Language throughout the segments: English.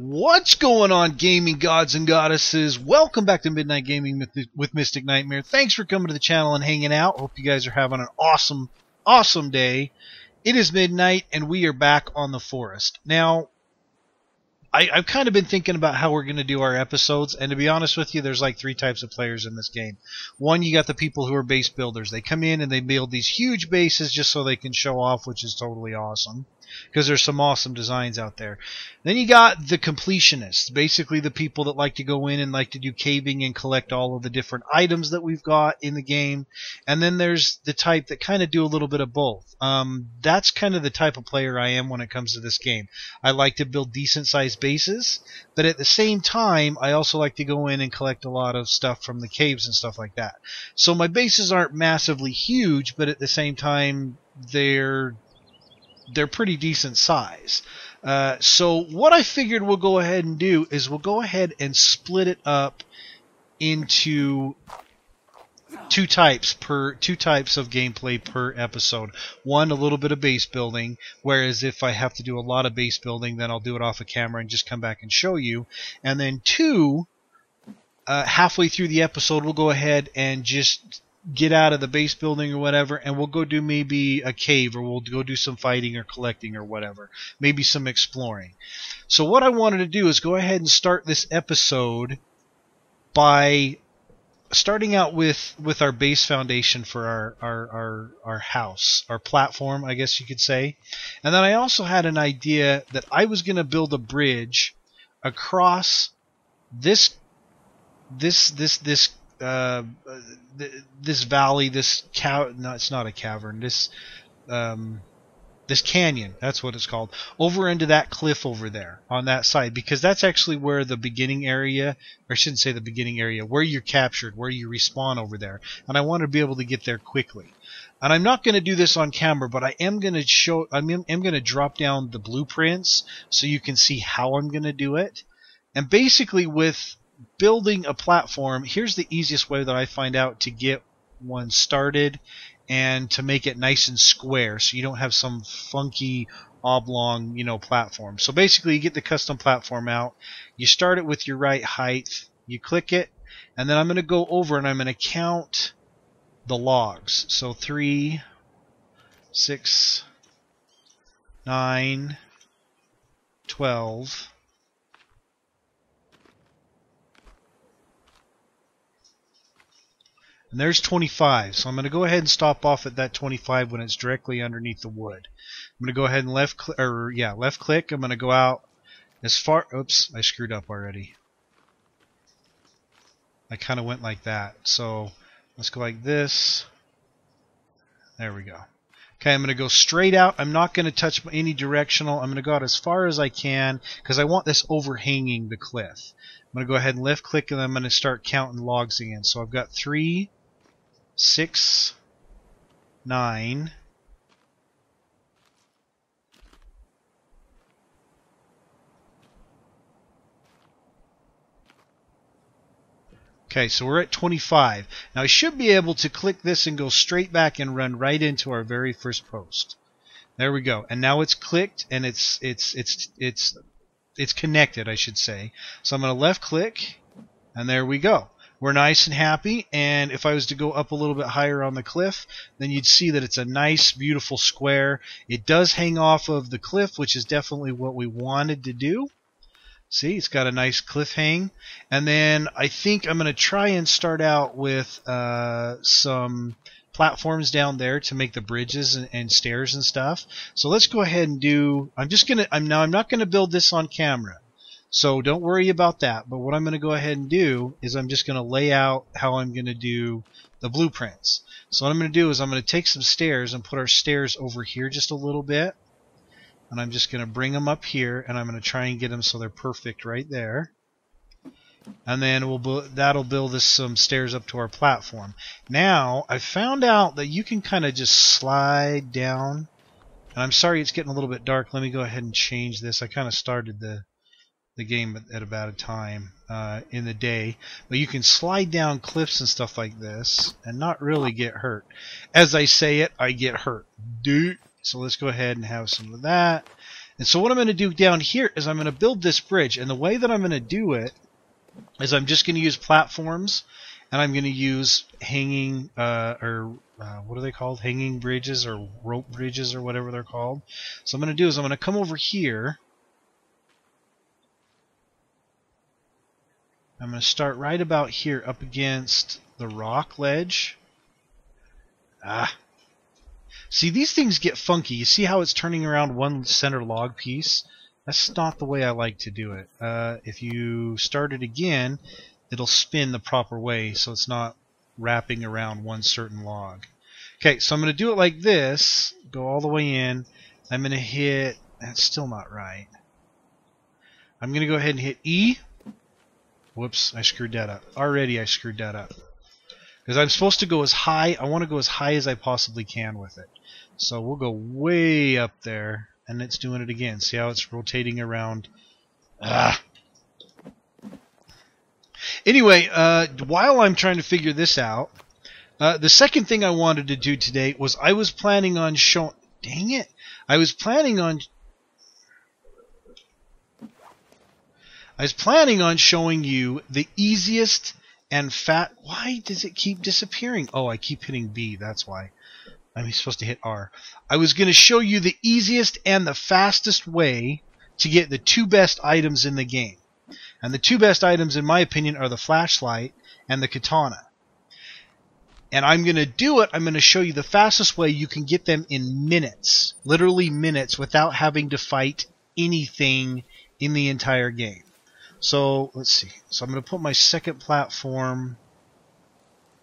What's going on, gaming gods and goddesses? Welcome back to Midnight Gaming with Mystic Nightmare. Thanks for coming to the channel and hanging out. Hope you guys are having an awesome, awesome day. It is midnight, and we are back on the forest. Now, I, I've kind of been thinking about how we're going to do our episodes, and to be honest with you, there's like three types of players in this game. One, you got the people who are base builders. They come in and they build these huge bases just so they can show off, which is totally awesome because there's some awesome designs out there. Then you got the completionists, basically the people that like to go in and like to do caving and collect all of the different items that we've got in the game. And then there's the type that kind of do a little bit of both. Um, that's kind of the type of player I am when it comes to this game. I like to build decent sized bases, but at the same time, I also like to go in and collect a lot of stuff from the caves and stuff like that. So my bases aren't massively huge, but at the same time, they're they're pretty decent size. Uh, so what I figured we'll go ahead and do is we'll go ahead and split it up into two types per two types of gameplay per episode. One, a little bit of base building, whereas if I have to do a lot of base building, then I'll do it off a of camera and just come back and show you. And then two, uh, halfway through the episode, we'll go ahead and just get out of the base building or whatever, and we'll go do maybe a cave or we'll go do some fighting or collecting or whatever. Maybe some exploring. So what I wanted to do is go ahead and start this episode by starting out with with our base foundation for our our our, our house, our platform, I guess you could say. And then I also had an idea that I was going to build a bridge across this this this this uh, this valley, this cow. No, it's not a cavern. This um, this canyon. That's what it's called. Over into that cliff over there on that side, because that's actually where the beginning area, or I shouldn't say the beginning area, where you're captured, where you respawn over there. And I want to be able to get there quickly. And I'm not going to do this on camera, but I am going to show. I'm, I'm going to drop down the blueprints so you can see how I'm going to do it. And basically, with building a platform, here's the easiest way that I find out to get one started and to make it nice and square so you don't have some funky oblong, you know, platform. So basically you get the custom platform out, you start it with your right height, you click it, and then I'm going to go over and I'm going to count the logs. So three, six, nine, twelve. And there's 25. So I'm going to go ahead and stop off at that 25 when it's directly underneath the wood. I'm going to go ahead and left click, or yeah, left click. I'm going to go out as far, oops, I screwed up already. I kind of went like that. So let's go like this. There we go. Okay, I'm going to go straight out. I'm not going to touch any directional. I'm going to go out as far as I can because I want this overhanging the cliff. I'm going to go ahead and left click and I'm going to start counting logs again. So I've got three, six, nine, Okay, so we're at 25. Now I should be able to click this and go straight back and run right into our very first post. There we go. And now it's clicked and it's it's it's it's it's connected, I should say. So I'm going to left click and there we go we're nice and happy. And if I was to go up a little bit higher on the cliff, then you'd see that it's a nice, beautiful square. It does hang off of the cliff, which is definitely what we wanted to do. See, it's got a nice cliff hang. And then I think I'm going to try and start out with uh, some platforms down there to make the bridges and, and, stairs and stuff. So let's go ahead and do. I'm just gonna. I'm now. I'm not gonna build this on camera. So don't worry about that. But what I'm going to go ahead and do is I'm just going to lay out how I'm going to do the blueprints. So what I'm going to do is I'm going to take some stairs and put our stairs over here just a little bit. And I'm just going to bring them up here and I'm going to try and get them so they're perfect right there. And then we'll that'll build us some stairs up to our platform. Now, I found out that you can kind of just slide down. And I'm sorry it's getting a little bit dark. Let me go ahead and change this. I kind of started the the game at, about a time uh, in the day. But you can slide down cliffs and stuff like this and not really get hurt. As I say it, I get hurt. Dude. So let's go ahead and have some of that. And so what I'm going to do down here is I'm going to build this bridge. And the way that I'm going to do it is I'm just going to use platforms and I'm going to use hanging uh, or uh, what are they called? Hanging bridges or rope bridges or whatever they're called. So I'm going to do is I'm going to come over here. I'm going to start right about here up against the rock ledge. Ah. See, these things get funky. You see how it's turning around one center log piece? That's not the way I like to do it. Uh, if you start it again, it'll spin the proper way so it's not wrapping around one certain log. Okay, so I'm going to do it like this, go all the way in. I'm going to hit, that's still not right. I'm going to go ahead and hit E. Whoops, I screwed that up. Already I screwed that up. Because I'm supposed to go as high, I want to go as high as I possibly can with it. So we'll go way up there, and it's doing it again. See how it's rotating around? Ah, Anyway, uh, while I'm trying to figure this out, uh, the second thing I wanted to do today was I was planning on showing. Dang it! I was planning on. I was planning on showing you the easiest and fat. Why does it keep disappearing? Oh, I keep hitting B. That's why. I'm supposed to hit R. I was going to show you the easiest and the fastest way to get the two best items in the game. And the two best items, in my opinion, are the flashlight and the katana. And I'm going to do it. I'm going to show you the fastest way you can get them in minutes, literally minutes, without having to fight anything in the entire game. So let's see. So I'm going to put my second platform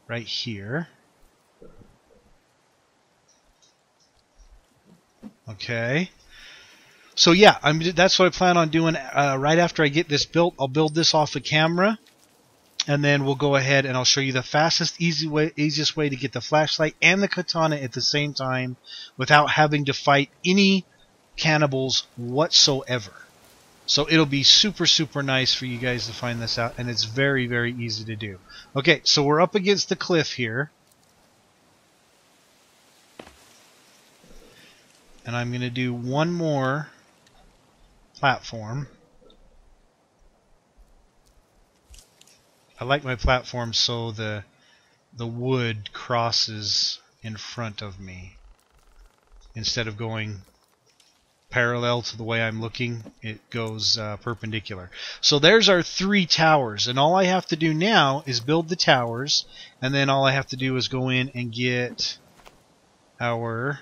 right here. Okay. So yeah, I'm, that's what I plan on doing. Uh, right after I get this built, I'll build this off the camera, and then we'll go ahead and I'll show you the fastest, easy way, easiest way to get the flashlight and the katana at the same time, without having to fight any cannibals whatsoever. So it'll be super, super nice for you guys to find this out, and it's very, very easy to do. Okay, so we're up against the cliff here. And I'm going to do one more platform. I like my platform so the the wood crosses in front of me instead of going parallel to the way I'm looking it goes uh, perpendicular so there's our three towers and all I have to do now is build the towers and then all I have to do is go in and get our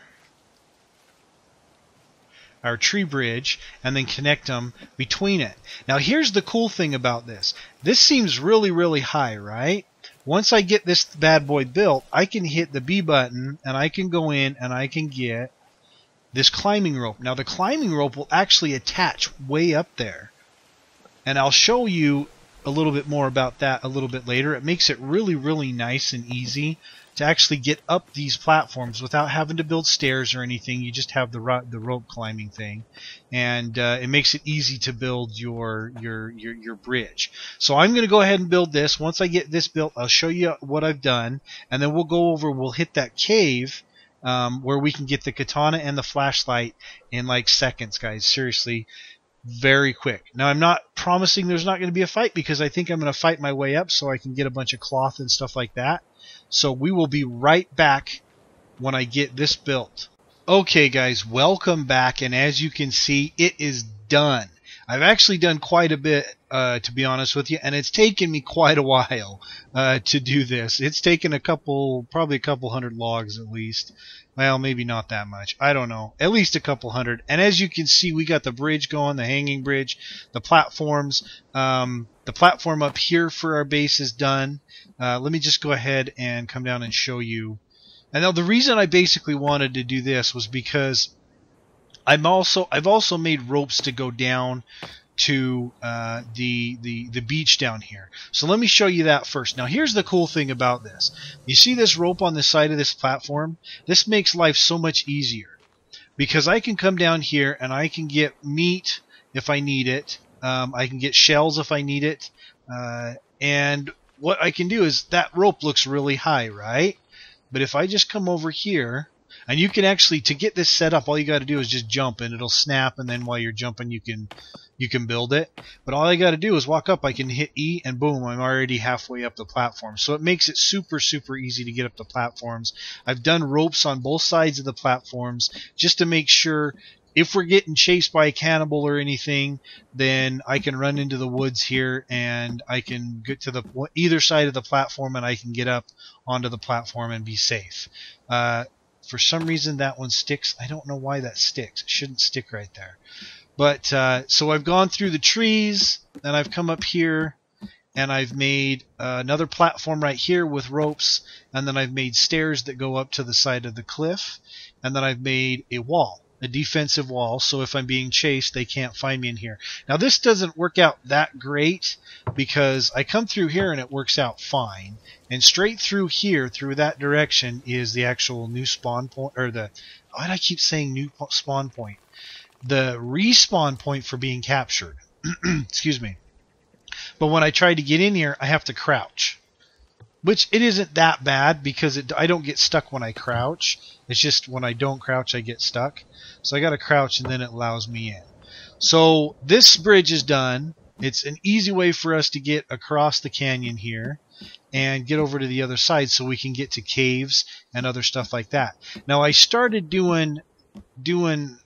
our tree bridge and then connect them between it. Now here's the cool thing about this. This seems really, really high, right? Once I get this bad boy built, I can hit the B button and I can go in and I can get this climbing rope. Now the climbing rope will actually attach way up there. And I'll show you a little bit more about that a little bit later. It makes it really, really nice and easy to actually get up these platforms without having to build stairs or anything. You just have the ro- the rope climbing thing, and uh, it makes it easy to build your your your, your bridge. So I'm going to go ahead and build this. Once I get this built, I'll show you what I've done, and then we'll go over. We'll hit that cave. Um, where we can get the katana and the flashlight in like seconds, guys. Seriously, very quick. Now I'm not promising there's not going to be a fight because I think I'm going to fight my way up so I can get a bunch of cloth and stuff like that. So we will be right back when I get this built. Okay guys, welcome back and as you can see it is done. I've actually done quite a bit uh, to be honest with you and it's taken me quite a while uh, to do this. It's taken a couple, probably a couple hundred logs at least. Well, maybe not that much. I don't know. At least a couple hundred. And as you can see, we got the bridge going, the hanging bridge, the platforms. Um, the platform up here for our base is done. Uh, let me just go ahead and come down and show you. And now the reason I basically wanted to do this was because I'm also I've also made ropes to go down to uh, the, the the beach down here. So let me show you that first. Now here's the cool thing about this. You see this rope on the side of this platform? This makes life so much easier because I can come down here and I can get meat if I need it. Um, I can get shells if I need it. Uh, and what I can do is that rope looks really high, right? But if I just come over here, And you can actually to get this set up, all you got to do is just jump, and it'll snap. And then while you're jumping, you can you can build it. But all I got to do is walk up. I can hit E, and boom, I'm already halfway up the platform. So it makes it super super easy to get up the platforms. I've done ropes on both sides of the platforms just to make sure if we're getting chased by a cannibal or anything, then I can run into the woods here and I can get to the either side of the platform and I can get up onto the platform and be safe. Uh, for some reason that one sticks. I don't know why that sticks. It shouldn't stick right there. But uh, so I've gone through the trees and I've come up here and I've made uh, another platform right here with ropes and then I've made stairs that go up to the side of the cliff and then I've made a wall a defensive wall, so if I'm being chased, they can't find me in here. Now, this doesn't work out that great because I come through here and it works out fine. And straight through here, through that direction, is the actual new spawn point, or the, why do I keep saying new spawn point? The respawn point for being captured. Excuse me. But when I try to get in here, I have to crouch which it isn't that bad because it, I don't get stuck when I crouch. It's just when I don't crouch, I get stuck. So I got to crouch and then it allows me in. So this bridge is done. It's an easy way for us to get across the canyon here and get over to the other side so we can get to caves and other stuff like that. Now I started doing doing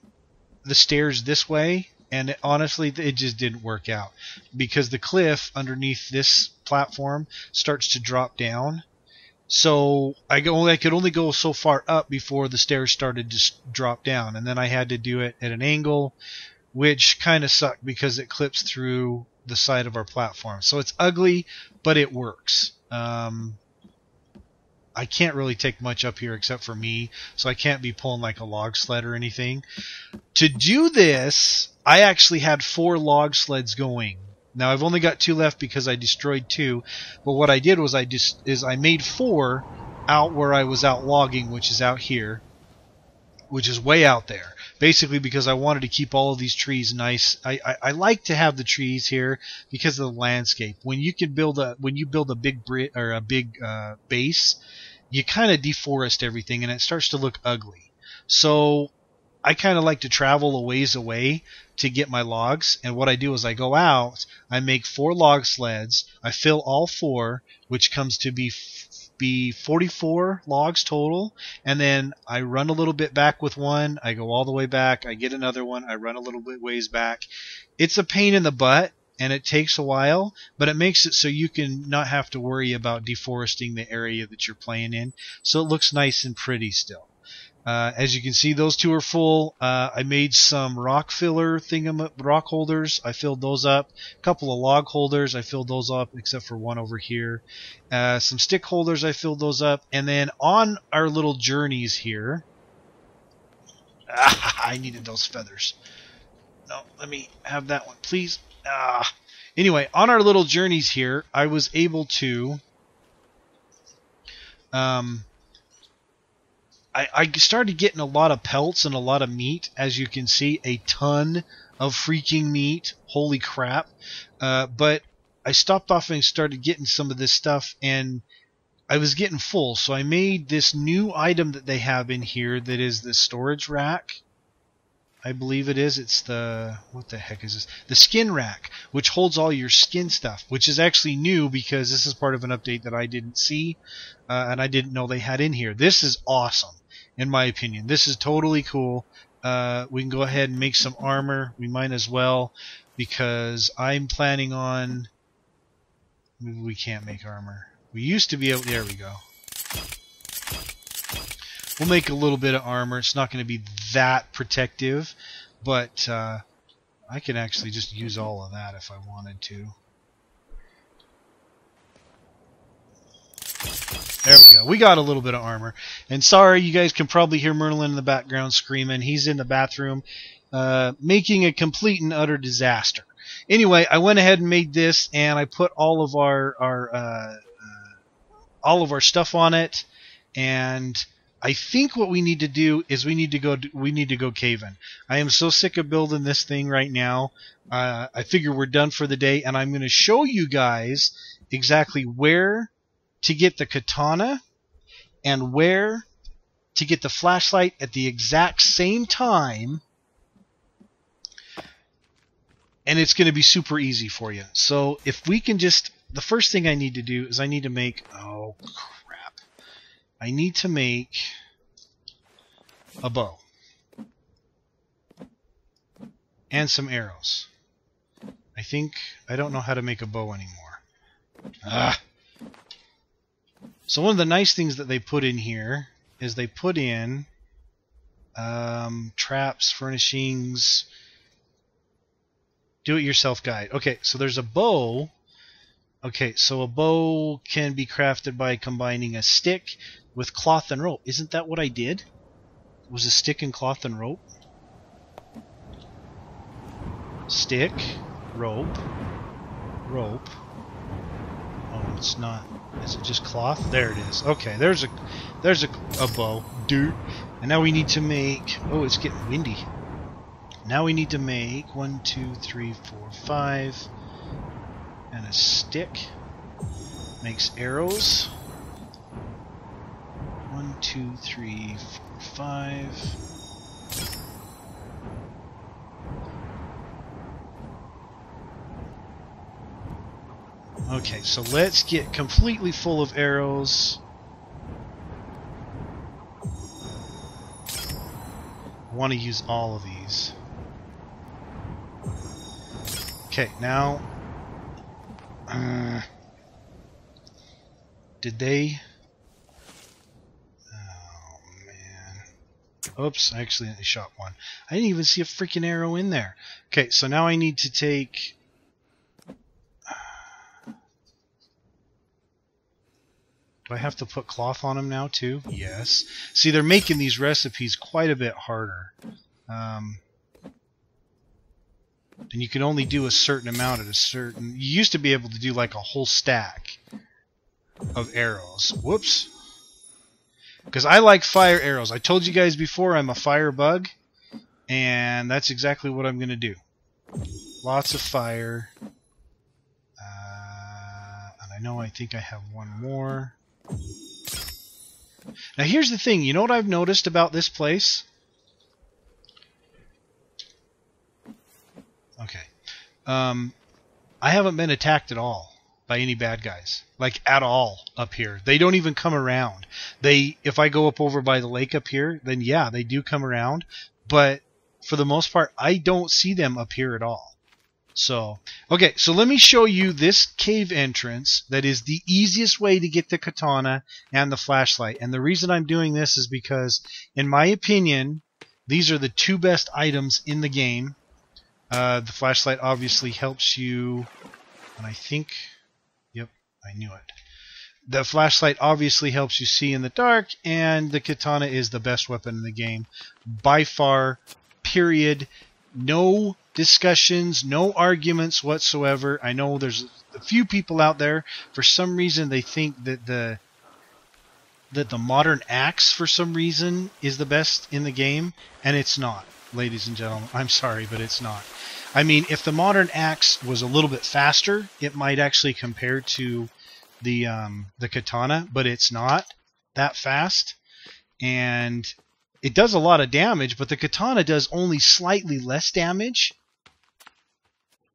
the stairs this way and it, honestly it just didn't work out because the cliff underneath this platform starts to drop down so I go, I could only go so far up before the stairs started to drop down, and then I had to do it at an angle, which kind of sucked because it clips through the side of our platform. So it's ugly, but it works. Um, I can't really take much up here except for me, so I can't be pulling like a log sled or anything. To do this, I actually had four log sleds going now I've only got two left because I destroyed two, but what I did was I just is I made four out where I was out logging, which is out here, which is way out there. Basically because I wanted to keep all of these trees nice. I, I, I like to have the trees here because of the landscape. When you can build a when you build a big bri- or a big uh, base, you kind of deforest everything and it starts to look ugly. So I kind of like to travel a ways away to get my logs. And what I do is I go out, I make four log sleds, I fill all four, which comes to be be 44 logs total, and then I run a little bit back with one, I go all the way back, I get another one, I run a little bit ways back. It's a pain in the butt, and it takes a while, but it makes it so you can not have to worry about deforesting the area that you're playing in, so it looks nice and pretty still. Uh, as you can see, those two are full. Uh, I made some rock filler thingam rock holders. I filled those up. A couple of log holders. I filled those up, except for one over here. Uh, some stick holders. I filled those up. And then on our little journeys here, ah, I needed those feathers. No, let me have that one, please. Ah. Anyway, on our little journeys here, I was able to um, I, I started getting a lot of pelts and a lot of meat, as you can see, a ton of freaking meat. Holy crap! Uh, but I stopped off and started getting some of this stuff, and I was getting full. So I made this new item that they have in here that is the storage rack. I believe it is. It's the what the heck is this? The skin rack, which holds all your skin stuff, which is actually new because this is part of an update that I didn't see uh, and I didn't know they had in here. This is awesome in my opinion. This is totally cool. Uh, we can go ahead and make some armor. We might as well because I'm planning on. Maybe we can't make armor. We used to be able. There we go. We'll make a little bit of armor. It's not going to be that protective, but uh, I can actually just use all of that if I wanted to. There we go. We got a little bit of armor. And sorry, you guys can probably hear Merlin in the background screaming. He's in the bathroom, uh, making a complete and utter disaster. Anyway, I went ahead and made this, and I put all of our our uh, uh, all of our stuff on it, and I think what we need to do is we need to go we need to go caving. I am so sick of building this thing right now. Uh, I figure we're done for the day, and I'm going to show you guys exactly where to get the katana and where to get the flashlight at the exact same time. And it's going to be super easy for you. So if we can just, the first thing I need to do is I need to make, oh crap. I need to make a bow. And some arrows. I think, I don't know how to make a bow anymore. Ah. So one of the nice things that they put in here is they put in um, traps, furnishings, do-it-yourself guide. Okay, so there's a bow. Okay, so a bow can be crafted by combining a stick with cloth and rope. Isn't that what I did? Was a stick and cloth and rope? Stick, rope, rope. It's not. Is it just cloth? There it is. Okay, there's a there's a, a bow. Dude. And now we need to make... Oh, it's getting windy. Now we need to make one, two, three, four, five, and a stick. Makes arrows. One, two, three, four, five. Okay, so let's get completely full of arrows. I want to use all of these. Okay, now... Uh, did they... Oh, man. Oops, I accidentally shot one. I didn't even see a freaking arrow in there. Okay, so now I need to take Do I have to put cloth on them now too? Yes. See, they're making these recipes quite a bit harder. Um, and you can only do a certain amount at a certain... You used to be able to do like a whole stack of arrows. Whoops. Because I like fire arrows. I told you guys before I'm a fire bug. And that's exactly what I'm going to do. Lots of fire. Uh, and I know I think I have one more. Now here's the thing, you know what I've noticed about this place? Okay. Um, I haven't been attacked at all by any bad guys. Like at all up here. They don't even come around. They if I go up over by the lake up here, then yeah, they do come around, but for the most part I don't see them up here at all. So, okay, so let me show you this cave entrance that is the easiest way to get the katana and the flashlight. And the reason I'm doing this is because, in my opinion, these are the two best items in the game. Uh, the flashlight obviously helps you, and I think, yep, I knew it. The flashlight obviously helps you see in the dark, and the katana is the best weapon in the game. By far, period. No discussions, no arguments whatsoever. I know there's a few people out there for some reason they think that the that the modern axe for some reason is the best in the game and it's not, ladies and gentlemen. I'm sorry, but it's not. I mean, if the modern axe was a little bit faster, it might actually compare to the um, the katana, but it's not that fast. And it does a lot of damage, but the katana does only slightly less damage.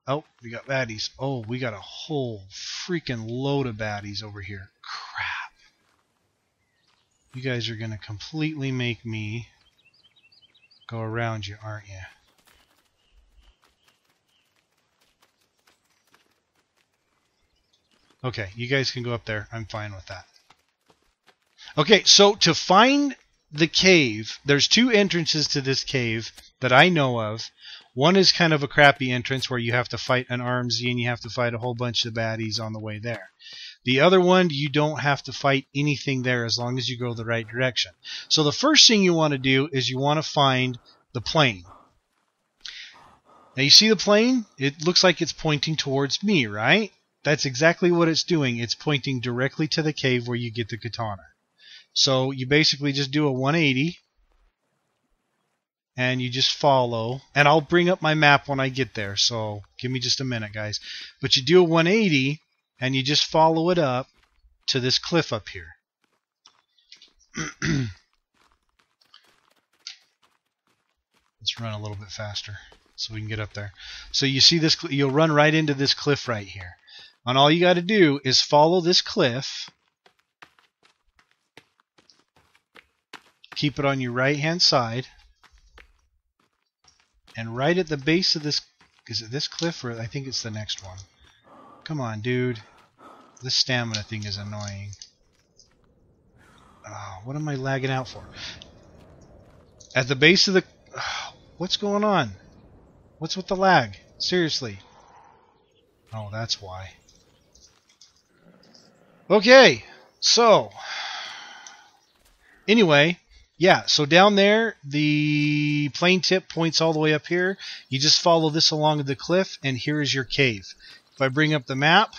Oh, we got baddies. Oh, we got a whole freaking load of baddies over here. Crap. You guys are going to completely make me go around you, aren't you? Okay, you guys can go up there. I'm fine with that. Okay, so to find the cave, there's two entrances to this cave that I know of. One is kind of a crappy entrance where you have to fight an Armsy and you have to fight a whole bunch of baddies on the way there. The other one, you don't have to fight anything there as long as you go the right direction. So the first thing you want to do is you want to find the plane. Now you see the plane? It looks like it's pointing towards me, right? That's exactly what it's doing. It's pointing directly to the cave where you get the katana. So you basically just do a 180 and you just follow. And I'll bring up my map when I get there, so give me just a minute, guys. But you do a 180 and you just follow it up to this cliff up here. Let's run a little bit faster so we can get up there. So you see this, you'll run right into this cliff right here. And all you got to do is follow this cliff. Keep it on your right hand side. And right at the base of this, is it this cliff or I think it's the next one? Come on, dude. This stamina thing is annoying. Oh, what am I lagging out for? At the base of the... Oh, what's going on? What's with the lag? Seriously. Oh, that's why. Okay, so... Anyway, yeah, so down there, the plane tip points all the way up here. You just follow this along the cliff, and here is your cave. If I bring up the map,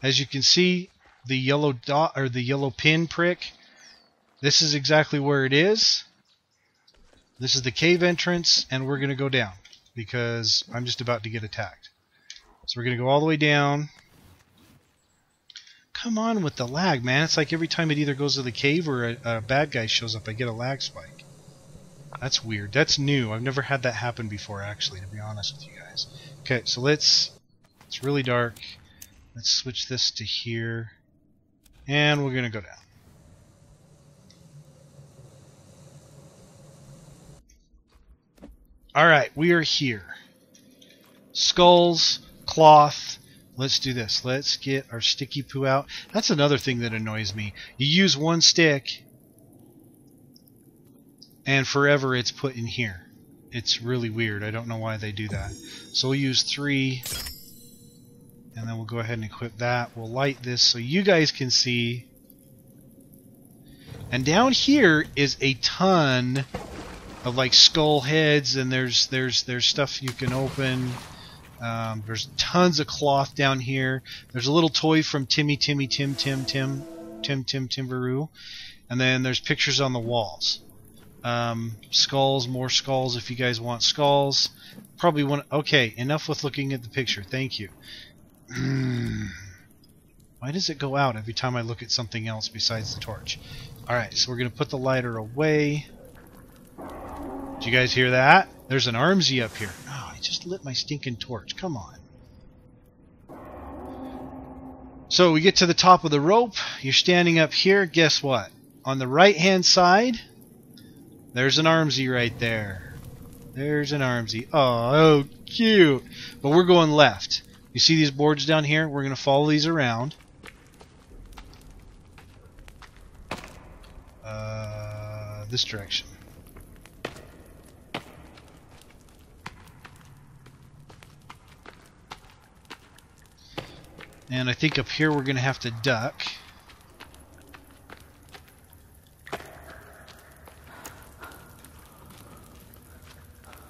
as you can see, the yellow dot or the yellow pin prick, this is exactly where it is. This is the cave entrance, and we're going to go down because I'm just about to get attacked. So we're going to go all the way down. Come on with the lag, man. It's like every time it either goes to the cave or a, a bad guy shows up, I get a lag spike. That's weird. That's new. I've never had that happen before, actually, to be honest with you guys. Okay, so let's... It's really dark. Let's switch this to here. And we're going to go down. Alright, we are here. Skulls, cloth. Let's do this. Let's get our sticky poo out. That's another thing that annoys me. You use one stick, and forever it's put in here. It's really weird. I don't know why they do that. So we'll use three, and then we'll go ahead and equip that. We'll light this so you guys can see. And down here is a ton of like skull heads, and there's there's there's stuff you can open. Um, there's tons of cloth down here. There's a little toy from Timmy Timmy Tim Tim Tim Tim Tim Timberoo, and then there's pictures on the walls. Um, skulls, more skulls if you guys want skulls. Probably want. Okay, enough with looking at the picture. Thank you. Why does it go out every time I look at something else besides the torch? Alright, so we're going to put the lighter away. Did you guys hear that? There's an Armsy up here. I just lit my stinking torch. Come on. So we get to the top of the rope. You're standing up here. Guess what? On the right hand side, there's an Armsy right there. There's an Armsy. Oh, oh, cute. But we're going left. You see these boards down here? We're going to follow these around. Uh, this direction. And I think up here we're going to have to duck.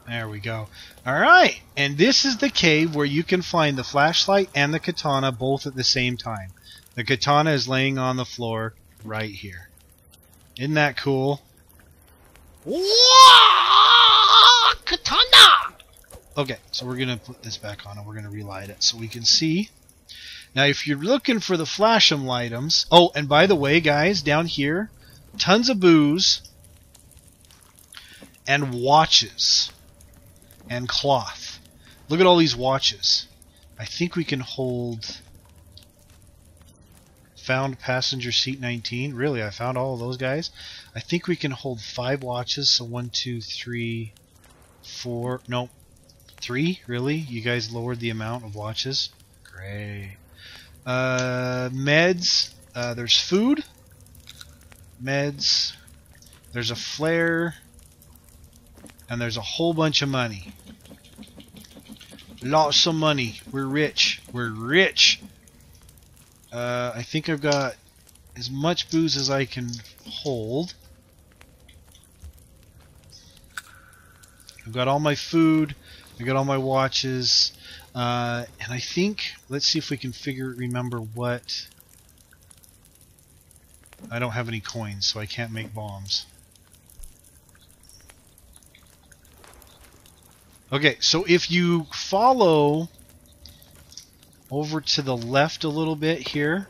There we go. Alright, and this is the cave where you can find the flashlight and the katana both at the same time. The katana is laying on the floor right here. Isn't that cool? Katana! Okay, so we're going to put this back on and we're going to relight it so we can see now, if you're looking for the flash'em items, oh, and by the way, guys, down here, tons of booze and watches and cloth. Look at all these watches. I think we can hold found passenger seat 19. Really, I found all of those guys. I think we can hold five watches. So one, two, three, four. No, three. Really? You guys lowered the amount of watches. Great. Uh, meds. Uh, there's food. Meds. There's a flare. And there's a whole bunch of money. Lots of money. We're rich. We're rich. Uh, I think I've got as much booze as I can hold. I've got all my food. I got all my watches. Uh, and I think, let's see if we can figure, remember what... I don't have any coins, so I can't make bombs. Okay, so if you follow over to the left a little bit here,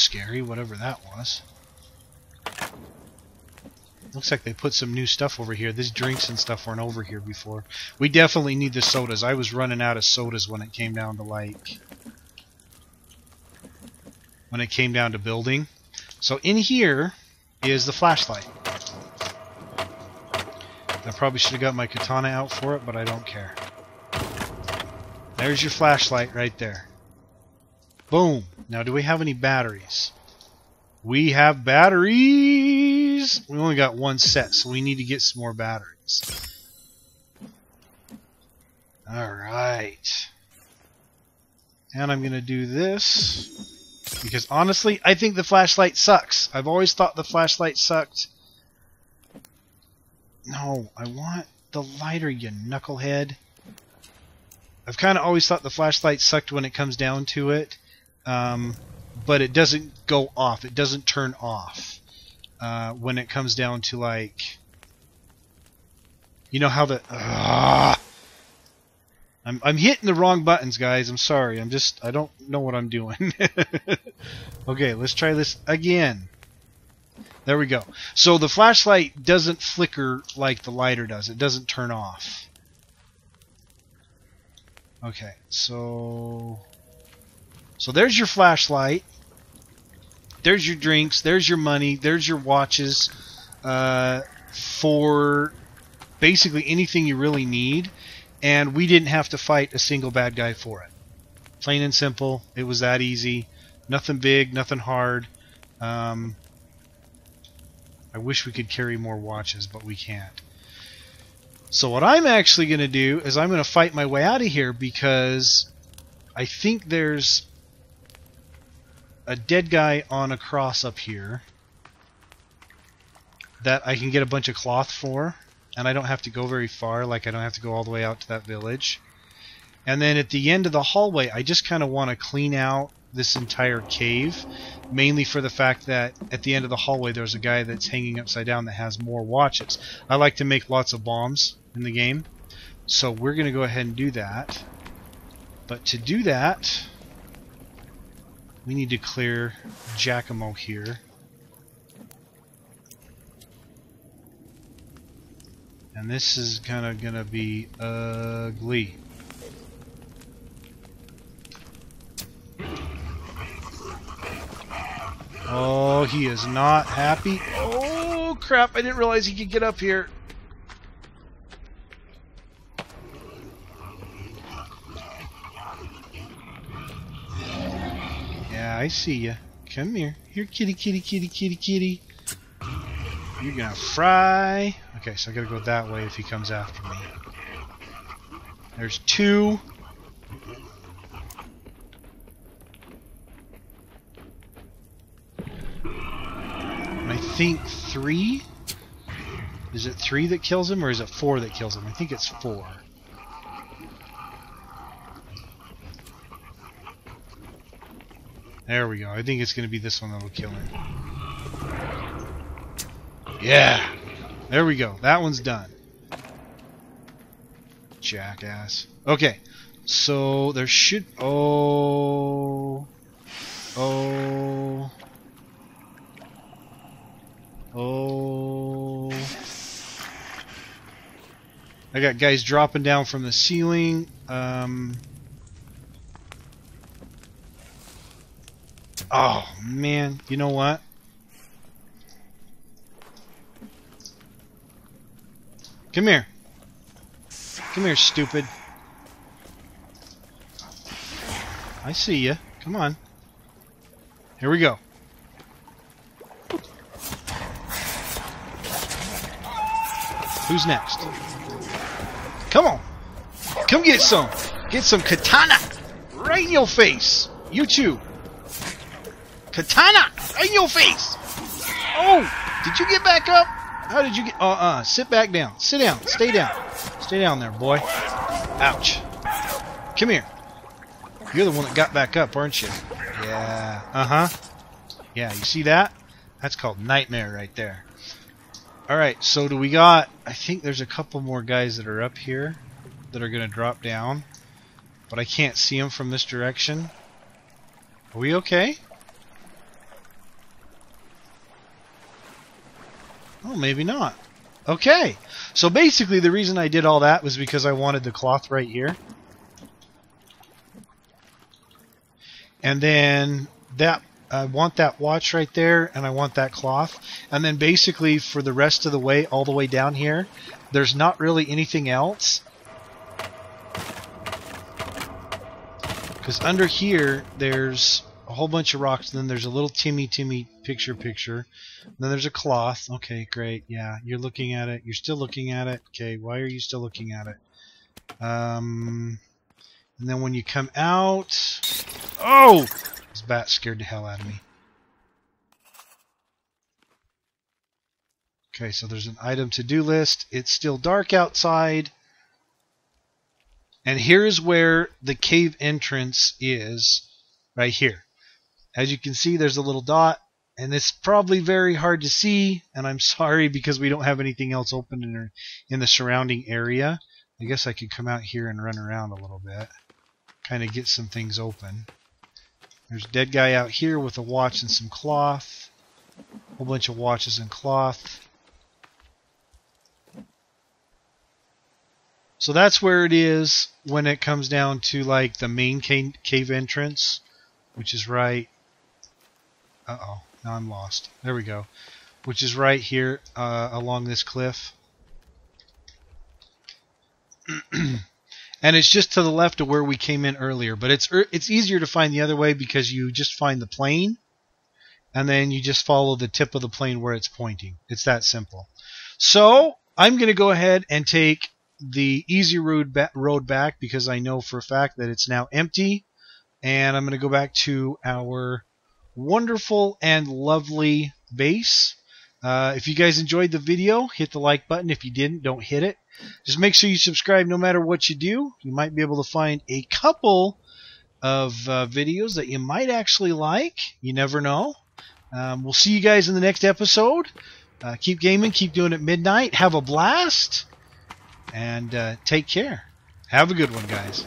scary, whatever that was. Looks like they put some new stuff over here. These drinks and stuff weren't over here before. We definitely need the sodas. I was running out of sodas when it came down to like... When it came down to building. So in here is the flashlight. I probably should have got my katana out for it, but I don't care. There's your flashlight right there. Boom. Now, do we have any batteries? We have batteries! We only got one set, so we need to get some more batteries. Alright. And I'm going to do this. Because honestly, I think the flashlight sucks. I've always thought the flashlight sucked. No, I want the lighter, you knucklehead. I've kind of always thought the flashlight sucked when it comes down to it. Um, but it doesn't go off. It doesn't turn off uh, when it comes down to like, you know how the. Uh, I'm I'm hitting the wrong buttons, guys. I'm sorry. I'm just I don't know what I'm doing. okay, let's try this again. There we go. So the flashlight doesn't flicker like the lighter does. It doesn't turn off. Okay, so so there's your flashlight. There's your drinks. There's your money. There's your watches. Uh, for basically anything you really need. And we didn't have to fight a single bad guy for it. Plain and simple. It was that easy. Nothing big, nothing hard. Um, I wish we could carry more watches, but we can't. So what I'm actually going to do is I'm going to fight my way out of here because I think there's a dead guy on a cross up here that I can get a bunch of cloth for and I don't have to go very far like I don't have to go all the way out to that village. And then at the end of the hallway I just kind of want to clean out this entire cave mainly for the fact that at the end of the hallway there's a guy that's hanging upside down that has more watches. I like to make lots of bombs in the game so we're gonna go ahead and do that. But to do that we need to clear Giacomo here. And this is kind of going to be ugly. Oh, he is not happy. Oh, crap. I didn't realize he could get up here. I see you. Come here. Here, kitty, kitty, kitty, kitty, kitty. You're gonna fry. Okay, so I gotta go that way if he comes after me. There's two. I think three? Is it three that kills him or is it four that kills him? I think it's four. There we go. I think it's going to be this one that'll kill him. Yeah! There we go. That one's done. Jackass. Okay. So there should... Oh... Oh... Oh... I got guys dropping down from the ceiling. Um... Oh, man. You know what? Come here. Come here, stupid. I see you. Come on. Here we go. Who's next? Come on. Come get some. Get some katana. Right in your face. You too. Katana! In your face! Oh! Did you get back up? How did you get... Uh-uh. Sit back down. Sit down. Stay down. Stay down there, boy. Ouch. Come here. You're the one that got back up, aren't you? Yeah. Uh-huh. Yeah, you see that? That's called Nightmare right there. Alright, so do we got... I think there's a couple more guys that are up here that are going to drop down. But I can't see them from this direction. Are we okay? Oh, maybe not. Okay. So basically the reason I did all that was because I wanted the cloth right here. And then that I want that watch right there and I want that cloth. And then basically for the rest of the way all the way down here, there's not really anything else. Because under here there's a whole bunch of rocks and then there's a little Timmy Timmy picture picture. And then there's a cloth. Okay, great. Yeah, you're looking at it. You're still looking at it. Okay, why are you still looking at it? Um and then when you come out, oh, this bat scared the hell out of me. Okay, so there's an item to-do list. It's still dark outside. And here's where the cave entrance is, right here. As you can see, there's a little dot, and it's probably very hard to see, and I'm sorry because we don't have anything else open in, in the surrounding area. I guess I could come out here and run around a little bit kind of get some things open. There's a dead guy out here with a watch and some cloth. A whole bunch of watches and cloth. So that's where it is when it comes down to like the main cave, cave entrance, which is right. Uh oh, now I'm lost. There we go. Which is right here uh, along this cliff. and it's just to the left of where we came in earlier. But it's er, it's easier to find the other way because you just find the plane, and then you just follow the tip of the plane where it's pointing. It's that simple. So I'm going to go ahead and take the easy road ba- road back because I know for a fact that it's now empty, and I'm going to go back to our wonderful and lovely base. Uh, if you guys enjoyed the video, hit the like button. If you didn't, don't hit it. Just make sure you subscribe no matter what you do. You might be able to find a couple of uh, videos that you might actually like. You never know. Um, we'll see you guys in the next episode. Uh, keep gaming, keep doing it midnight. Have a blast, and uh, take care. Have a good one, guys.